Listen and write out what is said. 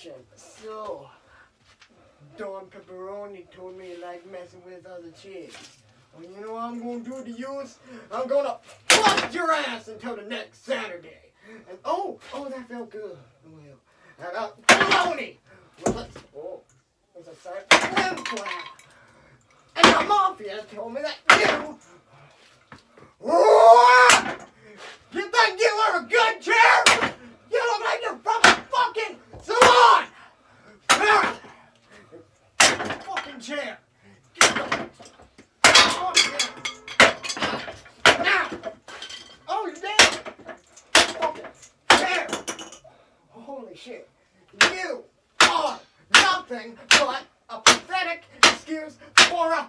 question. So, Don Pepperoni told me he liked messing with other chicks. Well, you know what I'm gonna do to you? I'm gonna bust your ass until the next Saturday. And oh, oh, that felt good. Well, I got baloney. Well, let's, oh, there's a flap. And the mafia told me that chair. Get the. Now. Oh, you're chair. Holy shit. You are nothing but a pathetic excuse for a